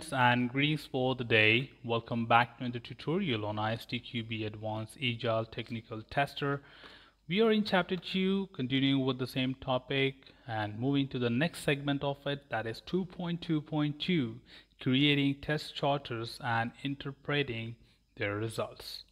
friends and greetings for the day. Welcome back to the tutorial on ISTQB Advanced Agile Technical Tester. We are in chapter 2 continuing with the same topic and moving to the next segment of it that is 2.2.2 creating test charters and interpreting their results.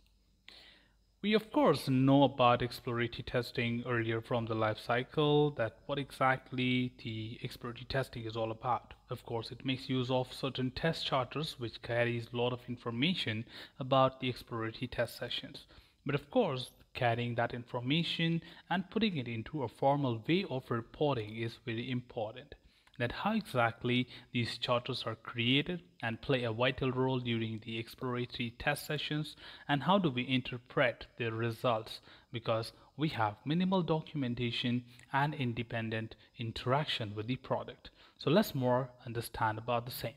We of course know about exploratory testing earlier from the life cycle that what exactly the exploratory testing is all about. Of course it makes use of certain test charters which carries a lot of information about the exploratory test sessions. But of course carrying that information and putting it into a formal way of reporting is very important that how exactly these charters are created and play a vital role during the exploratory test sessions and how do we interpret their results because we have minimal documentation and independent interaction with the product. So let's more understand about the same.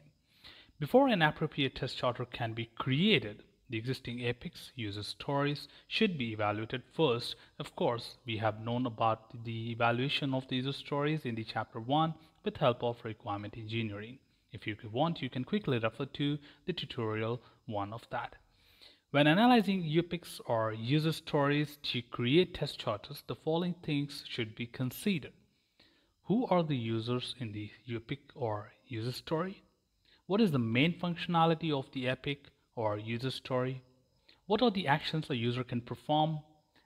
Before an appropriate test charter can be created, the existing epics, user stories should be evaluated first. Of course, we have known about the evaluation of the user stories in the chapter 1 with help of requirement engineering. If you want, you can quickly refer to the tutorial one of that. When analyzing epics or user stories to create test charters, the following things should be considered. Who are the users in the epic or user story? What is the main functionality of the epic or user story? What are the actions a user can perform?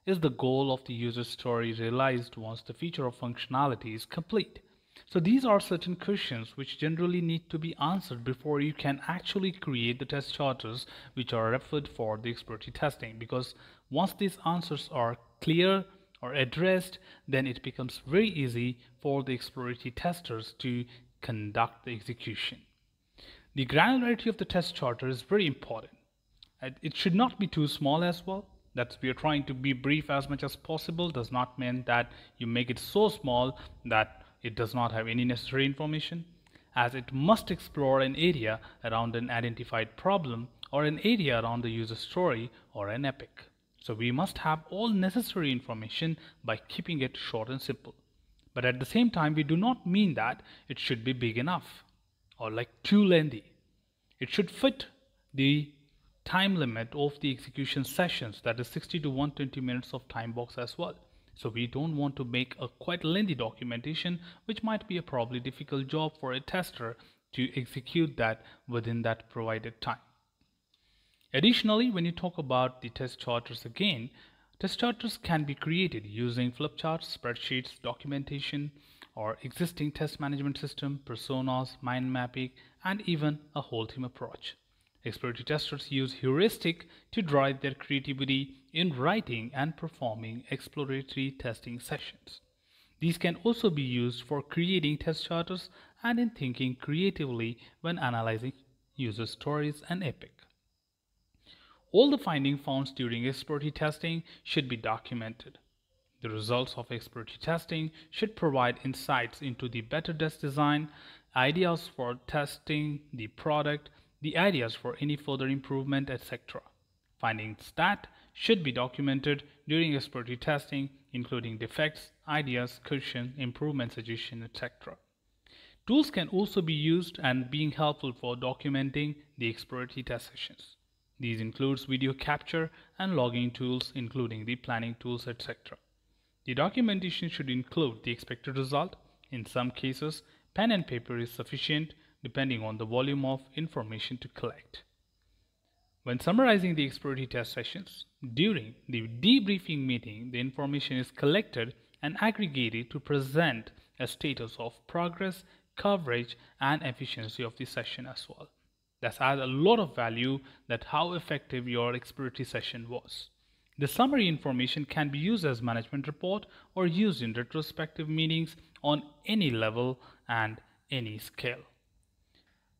Is the goal of the user story realized once the feature of functionality is complete? So these are certain questions which generally need to be answered before you can actually create the test charters which are referred for the exploratory testing because once these answers are clear or addressed then it becomes very easy for the exploratory testers to conduct the execution. The granularity of the test charter is very important. It should not be too small as well that we are trying to be brief as much as possible does not mean that you make it so small that it does not have any necessary information as it must explore an area around an identified problem or an area around the user story or an epic. So we must have all necessary information by keeping it short and simple. But at the same time, we do not mean that it should be big enough or like too lengthy. It should fit the time limit of the execution sessions that is 60 to 120 minutes of time box as well. So we don't want to make a quite lengthy documentation, which might be a probably difficult job for a tester to execute that within that provided time. Additionally, when you talk about the test charters again, test charters can be created using flip charts, spreadsheets, documentation, or existing test management system, personas, mind mapping, and even a whole team approach. Exploratory testers use heuristic to drive their creativity in writing and performing exploratory testing sessions. These can also be used for creating test charters and in thinking creatively when analyzing user stories and epic. All the findings found during exploratory testing should be documented. The results of exploratory testing should provide insights into the better test design, ideas for testing the product, the ideas for any further improvement, etc. Findings that should be documented during exploratory testing, including defects, ideas, cushion, improvement suggestion, etc. Tools can also be used and being helpful for documenting the exploratory test sessions. These includes video capture and logging tools, including the planning tools, etc. The documentation should include the expected result. In some cases, pen and paper is sufficient depending on the volume of information to collect. When summarizing the exploratory test sessions, during the debriefing meeting, the information is collected and aggregated to present a status of progress, coverage, and efficiency of the session as well. That adds a lot of value that how effective your exploratory session was. The summary information can be used as management report or used in retrospective meetings on any level and any scale.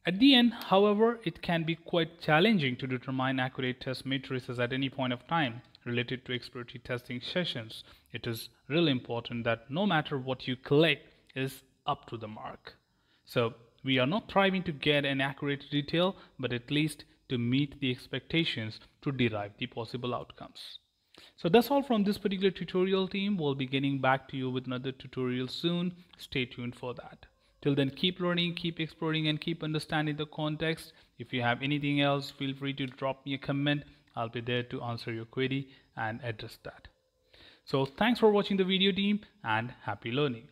At the end, however, it can be quite challenging to determine accurate test matrices at any point of time related to exploratory testing sessions. It is really important that no matter what you collect is up to the mark. So we are not striving to get an accurate detail, but at least to meet the expectations to derive the possible outcomes. So that's all from this particular tutorial team. We'll be getting back to you with another tutorial soon. Stay tuned for that. Till then, keep learning, keep exploring, and keep understanding the context. If you have anything else, feel free to drop me a comment. I'll be there to answer your query and address that. So thanks for watching the video team and happy learning.